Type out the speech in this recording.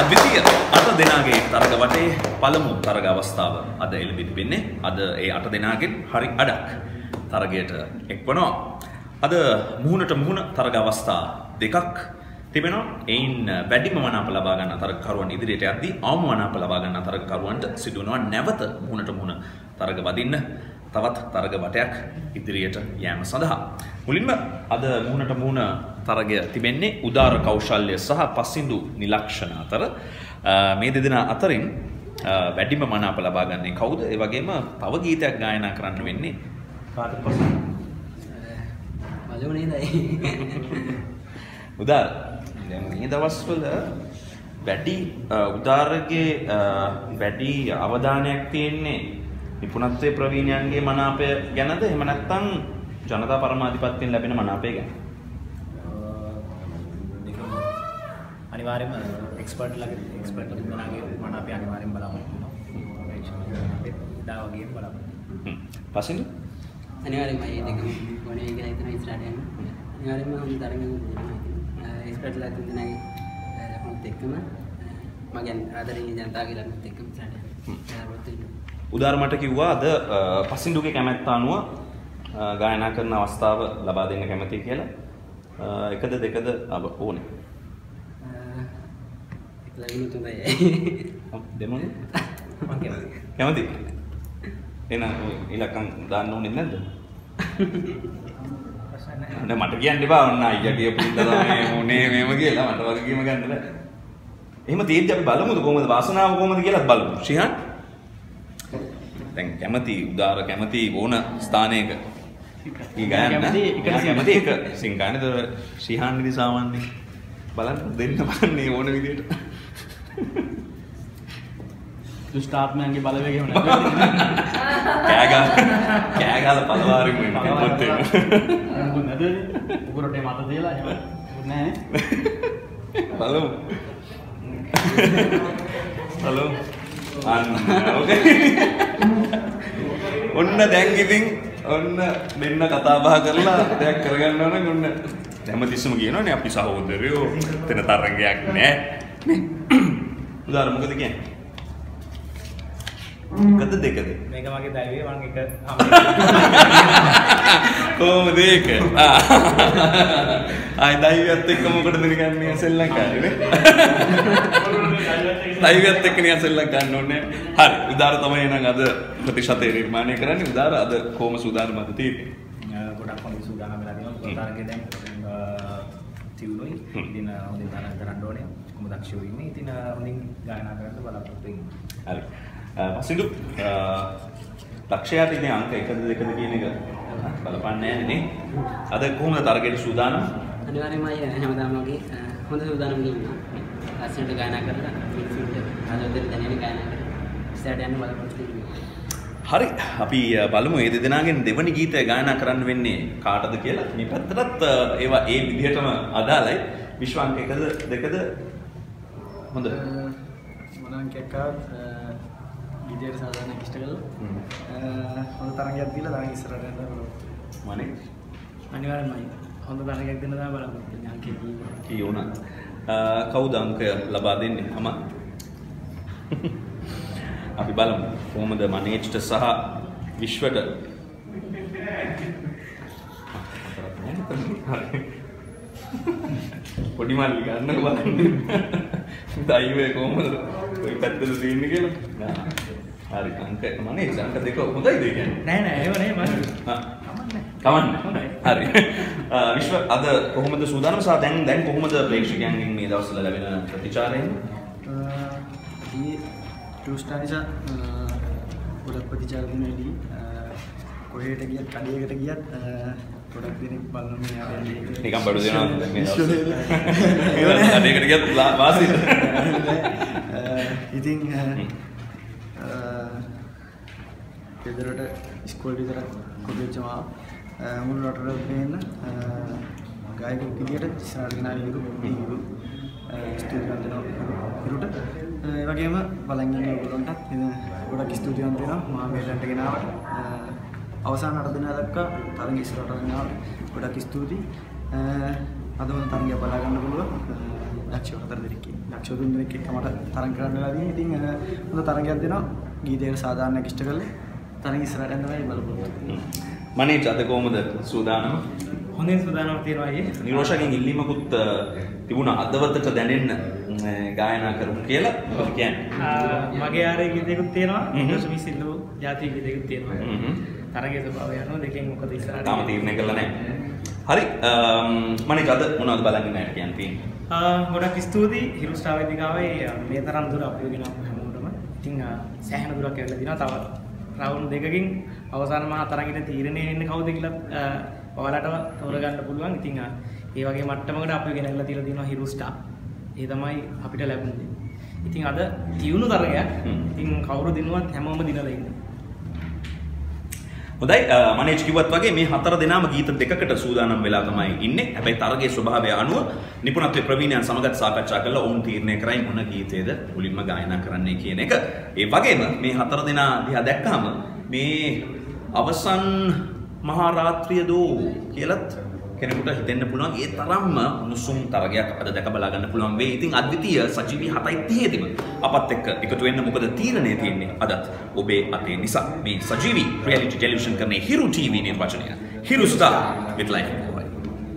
අද්විතීය අට දෙනාගේ තරග වටේ පළමු තරග අවස්ථාව අද එළඹි තිබෙන්නේ. අද ඒ අට දෙනාගෙන් හරි අඩක් තරගයට එක්වනවා. අද මුහුණට මුහුණ තරග අවස්ථා දෙකක් තිබෙනවා. එයින් වැඩිම මනාප ලබා ගන්න තරගකරුවන් ඉදිරියට යද්දී අවම මනාප ලබා ගන්න තරගකරුවන්ට සිදු වෙනවා නැවත මුහුණට මුහුණ තරග වදින්න තවත් තරග වටයක් ඉදිරියට යෑම සඳහා. මුලින්ම අද මුහුණට මුහුණ තරගය තිබෙන්නේ උදාර කෞශල්‍ය සහ පස්සිඳු නිලක්ෂණ අතර මේ දෙදෙනා අතරින් වැඩිම මනාප ලබා ගන්නේ කවුද? ඒ වගේම තව ගීතයක් ගායනා කරන්න වෙන්නේ කාටද පස්සිඳු? මලෝ නේදයි. උදාර දැන් මේ දවස්වල වැඩි උදාරගේ වැඩි අවධානයක් තියෙන්නේ නිපුණත්වයේ ප්‍රවීණයන්ගේ මනාපය ගැනද එහෙම නැත්නම් ජනතා පරමාධිපත්‍යයෙන් ලැබෙන මනාපය ගැන? අනිවාර්යයෙන්ම එක්ස්පර්ට් ළඟ එක්ස්පර්ට් කෙනාගේ මනාපය අනිවාර්යෙන් බලාපොරොත්තු දා වගේ බලාපොරොත්තු. පසින්දු? අනිවාර්යෙන්ම මේ දෙකම ගොනේ කියලා හිතන ඉස්සරහට යන්න. අනිවාර්යෙන්ම හොඳ තරගයක් දෙනවා. එක්ස්පර්ට්ලා තුන් දෙනාගේ ලකුණුත් එක්කම මගෙන් ආදරණීය ජනතාවගේ ලකුණුත් එක්කම ඉස්සරහට යන්න. බලාපොරොත්තු වෙනවා. උදාර මට කිව්වා අද පසින්දුගේ කැමැත්ත අනුව ගායනා කරන අවස්ථාව ලබා දෙන්න කැමතියි කියලා. එකද දෙකද අබ ඕනේ. ලකුණු තුනයි. දෙමුනේ. කැමති? එහෙනම් ඉලක්කම් දාන්න ඕනේ නැද්ද? නෑ මට කියන්න එපා ඔන්න අයියා කියපු ඉඳලා මොනේ මේව කියලා මට වගකීම ගන්න බෑ. එහෙම තියෙද්දි අපි බලමුද කොහොමද වාසනාව කොහොමද කියලා බලමු. ශ්‍රීහන් දැන් කැමති උදාර කැමති ඕන ස්ථානයක. ඊ ගයන්න. කැමති එක සිංගානේද ශ්‍රීහන් ඉදි සාමාන්‍ය බලන්න දෙන්න බලන්නේ ඕන විදියට. දුෂ්ටාත්මයන්ගේ බලවේගය වුණ. කෑගා කෑගාල පලවාරින් වෙන්න පොත් වෙන නැද? උගරට මත දීලා එහෙම. නෑ. බලමු. බලමු අන්න ඕකේ ඔන්න දැන් ඉතින් ඔන්න දෙන්න කතා බහ කරලා දෙයක් කරගන්න ඕන. ඔන්න හැමතිස්සම කියනවනේ අපි සහෝදරයෝ එතන තරංගයක් නෑ. නේ උදාර මොකද කියන්නේ? එකද දෙකද? මේක මගේ දෛවය මම එක කොහොමද ඒක? ආයි දෛවයත් එක්ක මොකටද නිකන් මේ සෙල්ලම් කරන්නේ දෛවයත් එක්ක නිකන් සෙල්ලම් ගන්න ඕනේ. හරි උදාර තමයි එහෙනම් අද ප්‍රතිශතය නිර්මාණය කරන්නේ. උදාර අද කොහොම සූදානම්ද තියෙන්නේ? ගොඩක් හොඳ සූදානම් වෙලා තියෙනවා. තරගේ දැන් තියුණුයි. ඉතින් හොඳින් තරඟ කරන්න ඕනේ. කොහොම දක්ෂයෝ ඉන්නේ? ඉතින් හොඳින් ගායනා කරන්න බලාපොරොත්තු වෙන්නේ හරි පසිදු ලක්ෂයාට ඉතින් අංක එකද දෙකද කියන එක බලපන්නේ නැහැ නේ අද කොහොමද තරගෙට සූදානම් අනිවාර්යෙන්ම අය හැමදාම වගේ හොඳ සූදානම් ඉන්නවා. ලස්සනට ගායනා කරලා මිනිස්සුන්ට ආදරෙන් දැනෙන ගායනා කරලා ඉස්සරහට යන්න බලාපොරොත්තු. හරි අපි බලමු ඒ දෙදෙනාගෙන් දෙවනි ගීතය ගායනා කරන්න වෙන්නේ කාටද කියලා. මේ පැත්තටත් ඒවා ඒ විදිහටම අදාළයි. විශ්වාංක එකද දෙකද හොඳ. මොනංකයක් ගීතයට සාධාරණ ඉෂ්ට කළා. හොඳ තරගයක් දීලා තරග ඉස්සරහට යන්න බලමු. මනේ අනිවාර්යයෙන්මයි. හොඳ තරගයක් දෙන්න තමයි බලාපොරොත්තු වෙන්නේ. අංකේ කීප. කී වුණා. කවුද අංකය ලබා දෙන්නේ? අම අපි බලමු කොහොමද මනේජ්ට සහ විශ්වට පොඩි මල්ලි ගන්න බලන්න දයිවේ කොහොමද ඔය පැත්තට තියෙන්නේ කියලා හරි අංක මනේ අංක දෙක හොඳයිද කියන්නේ? නෑ නෑ ඒව නේ මම කමන්න හරි. විශ්ව අද කොහොමද සූදානම්? සහ දැන් දැන් කොහොමද ප්‍රේක්ෂකයන්ගෙන් මේ දවස්වල ලැබෙන ප්‍රතිචාරය? ඊ ටූස්ටා නිසා ගොඩක් ප්‍රතිචාර දෙනදී කොහෙට ගියත් කඩේකට ගියත් ගොඩක් දෙනෙක් බලන මේ ආරම්භයේ නිකන් බඩු දෙනවා මේ දවස්වල. කඩේකට ගියත් වාසිද ඉතින් ගෙදරට ඉස්කෝල් විතරක් කොබෙච්චමා මුළු රටට පේන්න ගායකයෙක් විදියට ඉස්සරහට ගෙනාවි හිරු හිරු ස්තුතිවන්ත වෙනවා හිරුට. ඒ වගේම බලන් ඉන්න ඔයගොල්ලන්ටත් ගොඩක් ස්තුතිවන්ත වෙනවා මම මේ දැන්ට ගෙනාවට අවසාන අට දින දක්වා තරඟ ඉස්සරහට ගෙනාවට ගොඩක් ස්තුතියි. අද වුණ තරඟය බලා ගන්න පුළුවන්. දක්ෂ හතර දෙනෙක් දක්ෂ තුන් දෙනෙක් එක්ක මට තරඟ කරන්න වෙලා තියෙනවා. ඉතින් අ, හොඳ තරඟයක් දෙනවා. ගීතයට සාධාරණයක් ඉෂ්ට කරලා. තරඟ ඉස්සරහට තමයි බලපොරොත්තු. මනේජ් අද කොහොමද සූදානම හොඳින් සූදානම් තියෙනවා අයියේ. නිරෝෂගෙන් ඉල්ලීමකුත් තිබුණා අදවතට දැනෙන්න ගායනා කරමු කියලා මොකද කියන්නේ මගේ ආරේ ගීතයකුත් තියෙනවා. පස්සේ මිසිල්ලු ජාතික ගීතයකුත් තියෙනවා. තරගයේ ස්වභාවය අනුව දෙකෙන් මොකද ඉස්සරහට තාම තීරණය කරලා නැහැ හරි මනේජ් අද මොනවද බලන්න නැහැ කියන්න තියෙන්නේ ගොඩක් ස්තුතියි හිරු ස්ටාර් වේදිකාවේ මේ තරම් දුර අපිව ගෙන හැමෝටම. ඉතින් සෑහෙන දුරක් ඇවිල්ලා දිනවා. තව රවුන්ඩ් දෙකකින් අවසාන මහා තරගෙට තීරණය වෙන්නේ කවුද කියලා ඔයාලට තෝරගන්න පුළුවන්. ඉතින් ඒ වගේ මට්ටමකට අපිව ගෙනල්ලා තියලා තියෙනවා හිරු ස්ටාර්. ඒ තමයි අපිට ලැබුණේ. ඉතින් අද තියුණු තරගයක්. ඉතින් කවුරු දිනුවත් හැමෝම දිනලා ඉන්නේ. හොඳයි අ, මනේජ් කිව්වත් වගේ මේ හතර දෙනාම ගීත දෙකකට සූදානම් වෙලා තමයි ඉන්නේ. හැබැයි තරගයේ ස්වභාවය අනුව නිපුණත්වයේ ප්‍රවීණයන් සමගත් සාකච්ඡා කරලා ඔවුන් තීරණය කරයි මොන ගීතයද මුලින්ම ගායනා කරන්නේ කියන එක. ඒ වගේම මේ හතර දෙනා දිහා දැක්කම මේ අවසන් මහා රාත්‍රිය දෝ කියලත් කෙනෙකුට හිතෙන්න පුළුවන් ඒ තරම්ම උණුසුම් තරගයක් අද දැක බලා ගන්න පුළුවන් වෙයි. ඉතින් අද්විතීය සජීවී 7:30 දිම අපත් එක්ක එකතු වෙන්න මොකද තීරණය තියෙන්නේ අදත් ඔබේ අතේ නිසා මේ සජීවී රියැලිටි ටෙලිවිෂන් කරන්නේ Hiru TV නිර්වචනය. Hiru star with life.